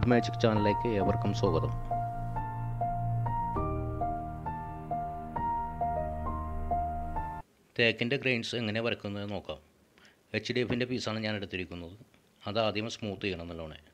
Would magic ചാനലിലേക്ക് ഏവർക്കും സ്വാഗതം. തേക്കിന്റെ ഗ്രെയിൻസ് എങ്ങനെ വരക്കുന്നത് നോക്കാം. എച്ച് ഡി എഫിന്റെ പീസാണ് ഞാൻ എടുത്തിരിക്കുന്നത്. അത് ആദ്യം സ്മൂത്ത് ചെയ്യണം നല്ലോണം.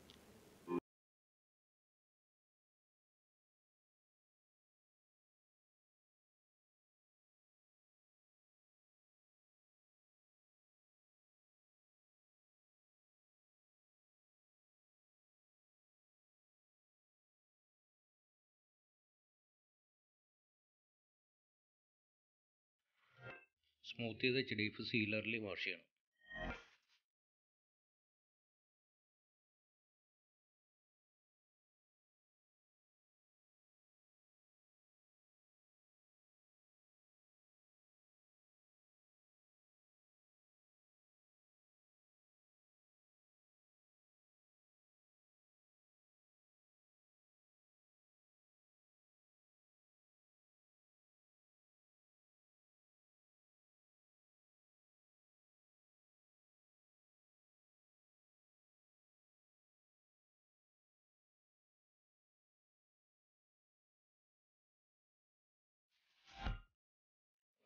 സ്മൂത്ത് ചെയ്ത് എച്ച് ഡി സീലറിൽ വാഷ് ചെയ്യണം.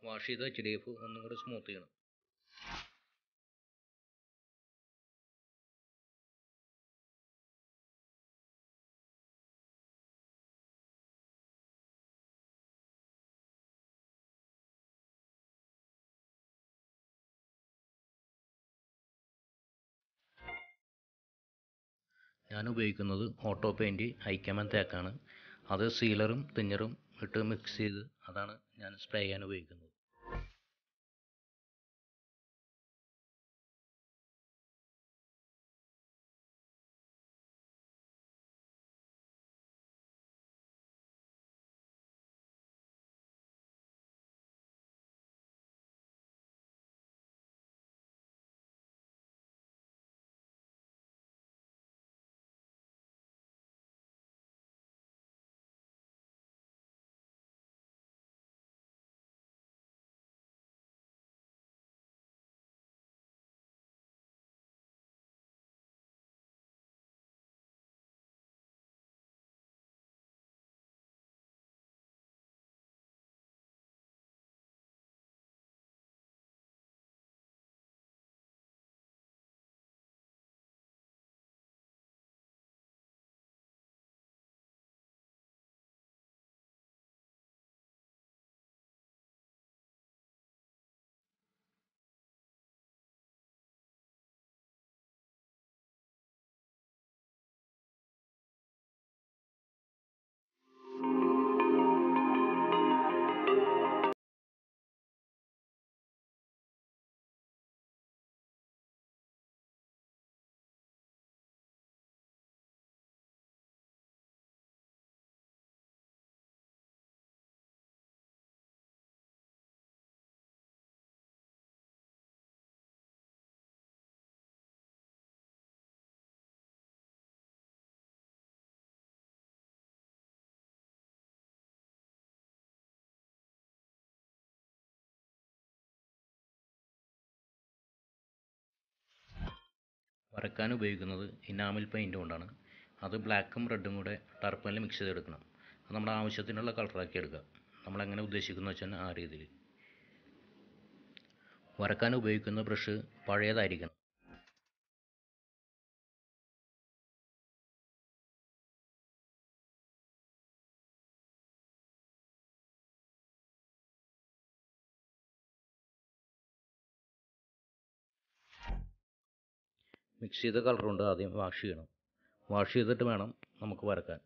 വാഷ് ചെയ്ത് എച്ച് ഡി എഫ് ഒന്നും കൂടി സ്മൂത്ത് ചെയ്യണം. ഞാൻ ഉപയോഗിക്കുന്നത് ഓട്ടോ പെയിന്റ് ഐക്കമൻ തേക്കാണ്. അത് സീലറും തിന്നറും ഇട്ട് മിക്സ് ചെയ്ത് അതാണ് ഞാൻ സ്പ്രേ ചെയ്യാൻ ഉപയോഗിക്കുന്നത്. വരക്കാൻ ഉപയോഗിക്കുന്നത് ഇനാമിൽ പെയിന്റ് കൊണ്ടാണ്. അത് ബ്ലാക്കും റെഡും കൂടെ ടർപ്പനിൽ മിക്സ് ചെയ്തെടുക്കണം. അത് നമ്മുടെ ആവശ്യത്തിനുള്ള കളറാക്കി എടുക്കുക. നമ്മളെങ്ങനെ ഉദ്ദേശിക്കുന്നു വെച്ചാൽ ആ രീതിയിൽ. വരക്കാൻ ഉപയോഗിക്കുന്ന ബ്രഷ് പഴയതായിരിക്കണം. മിക്സ് ചെയ്ത കളറുണ്ട് ആദ്യം വാഷ് ചെയ്യണം. വാഷ് ചെയ്തിട്ട് വേണം നമുക്ക് വരക്കാൻ.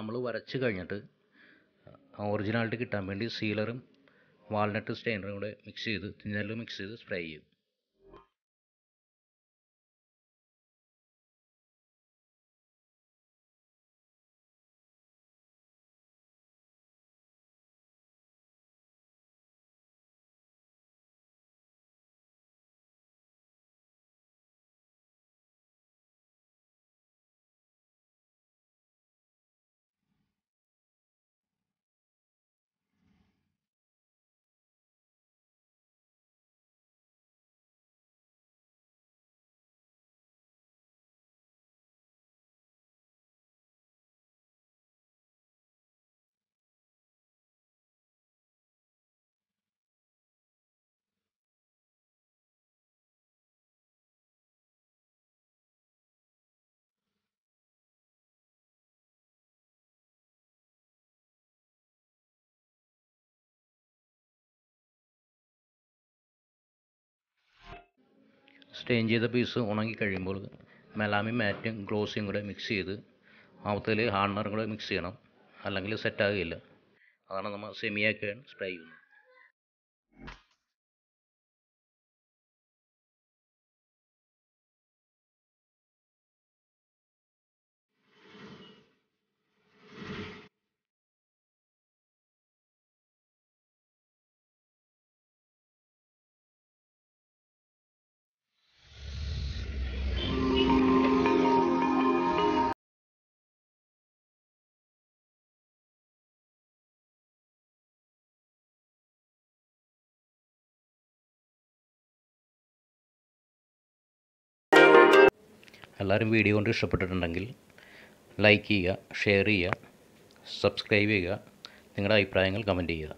നമ്മൾ വരച്ച് കഴിഞ്ഞിട്ട് ഒറിജിനാലിറ്റി കിട്ടാൻ വേണ്ടി സീലറും വാൾനട്ട് സ്റ്റെയിനറും കൂടെ മിക്സ് ചെയ്ത് തിന്നലും മിക്സ് ചെയ്ത് സ്പ്രേ ചെയ്യും. സ്റ്റെയിൻ ചെയ്ത പീസ് ഉണങ്ങി കഴിയുമ്പോൾ മെലാമി മാറ്റും ഗ്ലോസിയും കൂടെ മിക്സ് ചെയ്ത് ആവത്തിൽ ഹാർഡ്നറും കൂടെ മിക്സ് ചെയ്യണം. അല്ലെങ്കിൽ സെറ്റ് സെറ്റാകുകയില്ല അതാണ് നമ്മൾ സെമിയാക്കാൻ സ്പ്രേ ചെയ്യുന്നത്. എല്ലാവരും വീഡിയോ കൊണ്ട് ഇഷ്ടപ്പെട്ടിട്ടുണ്ടെങ്കിൽ ലൈക്ക് ചെയ്യുക ഷെയർ ചെയ്യുക സബ്സ്ക്രൈബ് ചെയ്യുക നിങ്ങളുടെ അഭിപ്രായങ്ങൾ കമന്റ് ചെയ്യുക.